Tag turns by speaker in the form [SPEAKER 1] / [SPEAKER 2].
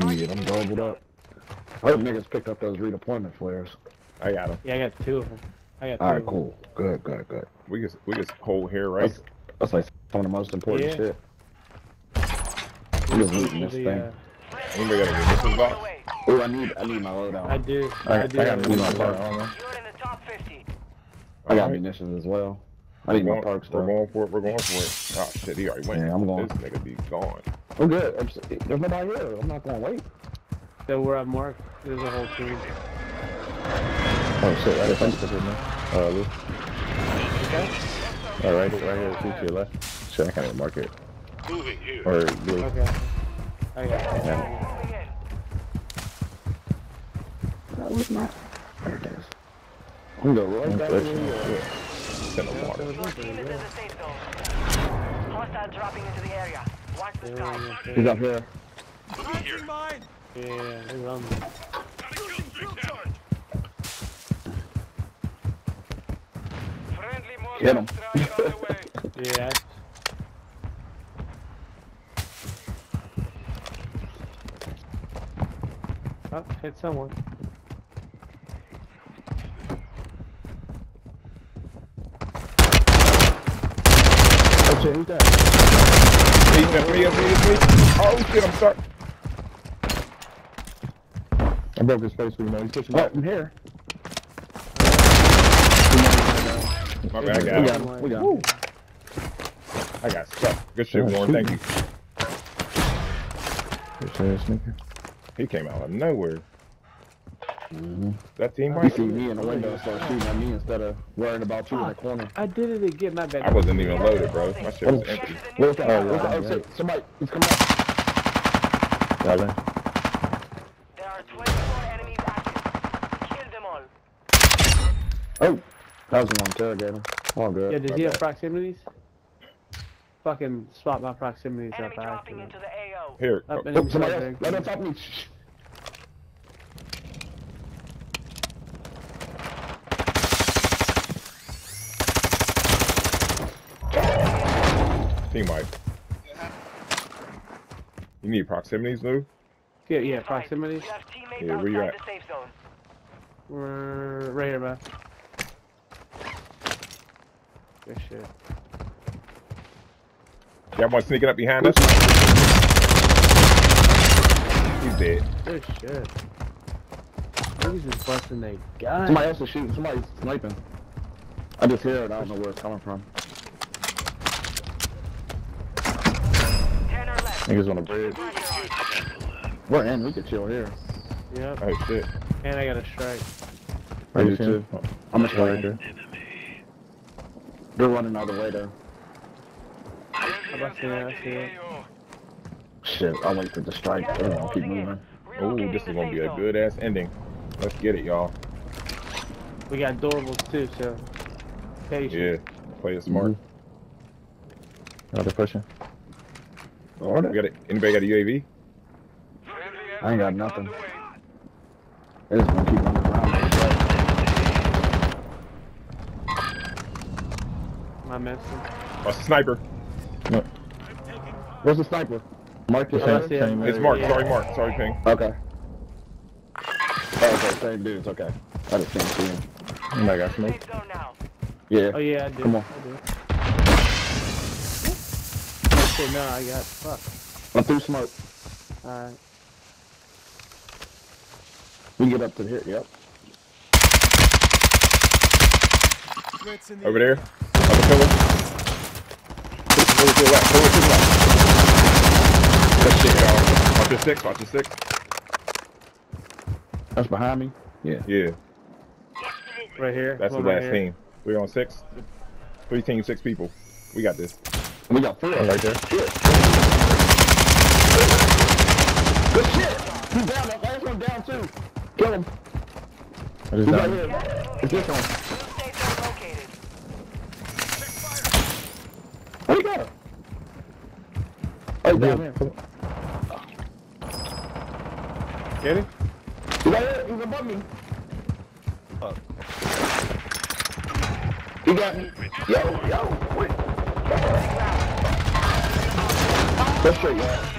[SPEAKER 1] Shit, I'm doubled up. I hope niggas picked up those redeployment flares.
[SPEAKER 2] I got him.
[SPEAKER 3] Yeah, I got two of them. I got two.
[SPEAKER 1] All right,
[SPEAKER 3] of 'em.
[SPEAKER 1] cool. Good, good, good.
[SPEAKER 2] We just we just hold here, right?
[SPEAKER 1] That's, that's like some of the most important
[SPEAKER 3] Yeah.
[SPEAKER 1] shit. We just looting this
[SPEAKER 3] The,
[SPEAKER 1] thing.
[SPEAKER 3] uh,
[SPEAKER 2] Anybody got a munitions box?
[SPEAKER 1] Oh, I need, I need my loadout.
[SPEAKER 3] I
[SPEAKER 1] I,
[SPEAKER 3] do.
[SPEAKER 1] I,
[SPEAKER 3] I,
[SPEAKER 1] I
[SPEAKER 3] do.
[SPEAKER 1] got
[SPEAKER 3] have
[SPEAKER 1] need my
[SPEAKER 3] one.
[SPEAKER 1] perk.
[SPEAKER 4] You're in the top 50.
[SPEAKER 1] I got
[SPEAKER 2] Alright.
[SPEAKER 1] munitions as well. I
[SPEAKER 2] We're
[SPEAKER 1] need my
[SPEAKER 2] going,
[SPEAKER 1] perks
[SPEAKER 2] we're going for it. We're going for it. Oh shit, he already went.
[SPEAKER 1] Yeah, I'm going.
[SPEAKER 2] This nigga be gone.
[SPEAKER 1] I'm good. I'm, s- there's nobody here. I'm not gonna wait.
[SPEAKER 3] So we're at Mark. there's a whole team.
[SPEAKER 5] Oh shit, right there, thank you, man. Uh, Lou.
[SPEAKER 3] Okay.
[SPEAKER 5] Oh, right here, right here, two to your left. Shit, I can't even mark it.
[SPEAKER 6] Moving here.
[SPEAKER 5] Or Lou.
[SPEAKER 3] Okay. I got it.
[SPEAKER 5] Yeah.
[SPEAKER 1] That was not. There it is. I'm gonna go right back
[SPEAKER 5] Let's-
[SPEAKER 1] to New York.
[SPEAKER 3] Yeah,
[SPEAKER 2] water.
[SPEAKER 3] so it's not
[SPEAKER 4] This
[SPEAKER 3] very
[SPEAKER 4] is
[SPEAKER 3] good.
[SPEAKER 4] the safe zone. Hostile dropping into the area. Watch the skies.
[SPEAKER 3] Yeah,
[SPEAKER 1] He's up here.
[SPEAKER 6] Here.
[SPEAKER 3] yeah, they're on me.
[SPEAKER 6] Gotta kill streak down.
[SPEAKER 4] Friendly
[SPEAKER 1] Get him.
[SPEAKER 4] strike on the way.
[SPEAKER 3] Yeah. Oh, hit someone.
[SPEAKER 1] Oh shit, who's that?
[SPEAKER 2] Hey, that's me, that's me, that's me. Oh shit, I'm stuck.
[SPEAKER 5] I broke his face, but you know, he's pushing
[SPEAKER 1] Oh,
[SPEAKER 5] back.
[SPEAKER 1] I'm here.
[SPEAKER 2] My bad, I
[SPEAKER 1] We
[SPEAKER 2] got
[SPEAKER 1] got
[SPEAKER 2] him.
[SPEAKER 1] him. We got him.
[SPEAKER 2] I got stuck. Good shit,
[SPEAKER 5] Oh,
[SPEAKER 2] Warren. Thank you.
[SPEAKER 5] Good shit, sneaker.
[SPEAKER 2] He came out of nowhere.
[SPEAKER 1] Mhm.
[SPEAKER 2] That team
[SPEAKER 1] He
[SPEAKER 2] right?
[SPEAKER 1] see me in the window and start shooting at me instead of worrying about you in the corner.
[SPEAKER 3] I did it again, my bad.
[SPEAKER 2] I wasn't even loaded, bro. My shit was empty.
[SPEAKER 1] Where's that?
[SPEAKER 5] Oh,
[SPEAKER 1] Where's that?
[SPEAKER 5] yeah,
[SPEAKER 1] Oh
[SPEAKER 5] yeah.
[SPEAKER 1] shit, somebody, he's coming up.
[SPEAKER 5] Yeah, man.
[SPEAKER 4] There are 24 enemies active. Kill them all.
[SPEAKER 1] Oh, that was gonna interrogate him. All good.
[SPEAKER 3] Yeah, does he have proximities? Fucking swap my proximities
[SPEAKER 4] Enemy
[SPEAKER 3] up by
[SPEAKER 4] dropping into the AO.
[SPEAKER 2] Here.
[SPEAKER 3] Up
[SPEAKER 2] oh,
[SPEAKER 3] in
[SPEAKER 1] Oh, somebody else. Right on top of me.
[SPEAKER 2] Team wipe. You need proximities, Lou?
[SPEAKER 3] Yeah, yeah, proximities.
[SPEAKER 4] You have
[SPEAKER 2] Yeah, where you at?
[SPEAKER 4] the safe zone.
[SPEAKER 3] We're right here, man. Good shit.
[SPEAKER 2] Y'all want sneaking up behind us? He's dead.
[SPEAKER 3] Good shit. Niggas is busting their guns.
[SPEAKER 1] Somebody else is shooting. Somebody's sniping. I just hear it. I don't know where it's coming from.
[SPEAKER 5] Niggas on the bridge.
[SPEAKER 4] Pressure on.
[SPEAKER 1] We're in. We could chill here.
[SPEAKER 3] Yep.
[SPEAKER 2] Alright, shit.
[SPEAKER 3] And I got a strike.
[SPEAKER 5] Right
[SPEAKER 1] you
[SPEAKER 5] here,
[SPEAKER 1] too.
[SPEAKER 5] too.
[SPEAKER 1] Oh, I'm a
[SPEAKER 5] Right
[SPEAKER 1] strike.
[SPEAKER 5] there.
[SPEAKER 1] They're running all the way though.
[SPEAKER 3] How about see? I see it.
[SPEAKER 1] Shit, I'll wait for the strike. They're gonna keep moving.
[SPEAKER 2] Oh, this is gonna be a good ass ending. Let's get it, y'all.
[SPEAKER 3] We got doorables too, so patience.
[SPEAKER 2] Yeah. Play it smart.
[SPEAKER 5] Oh, they're pushing.
[SPEAKER 1] Or
[SPEAKER 2] We got it. Anybody got a UAV?
[SPEAKER 1] I ain't got nothing. They're just gonna keep running around.
[SPEAKER 3] My missing.
[SPEAKER 2] Oh, it's a sniper.
[SPEAKER 1] Where's the sniper? Mark your
[SPEAKER 3] Oh,
[SPEAKER 1] same.
[SPEAKER 3] it.
[SPEAKER 2] It's. Mark.
[SPEAKER 3] Yeah.
[SPEAKER 2] Sorry, Mark. Sorry, Ping.
[SPEAKER 1] Okay. Oh, okay, same dudes. Okay. I just can't see him.
[SPEAKER 5] Anybody got smoke?
[SPEAKER 4] Safe.
[SPEAKER 1] Yeah.
[SPEAKER 3] Oh yeah, I do.
[SPEAKER 1] Come on.
[SPEAKER 3] I do. Shit, no, I got fuck.
[SPEAKER 1] I'm through smoke.
[SPEAKER 3] Alright.
[SPEAKER 1] We can get up to here. Yep.
[SPEAKER 2] Over there. On the pillar. Pillar to the left. Pillar to the left. Good shit, y'all. Watch your six. Watch your six.
[SPEAKER 1] That's behind me. Yeah.
[SPEAKER 2] Yeah.
[SPEAKER 3] Right here.
[SPEAKER 2] That's the
[SPEAKER 3] One right
[SPEAKER 2] last
[SPEAKER 3] here.
[SPEAKER 2] team. We're on six. Three teams, six people. We got this.
[SPEAKER 1] We got four.
[SPEAKER 5] Right there.
[SPEAKER 1] Shit. Good shit. He's down. That last one down too. Kill him.
[SPEAKER 5] I just
[SPEAKER 1] He's right here. It's this one.
[SPEAKER 4] New safe zone located.
[SPEAKER 1] Where you go? Oh, he's down here.
[SPEAKER 2] Get it?
[SPEAKER 1] He's right here. He's above me. Fuck. He got me. Yo, yo. Wait. Go straight, y'all.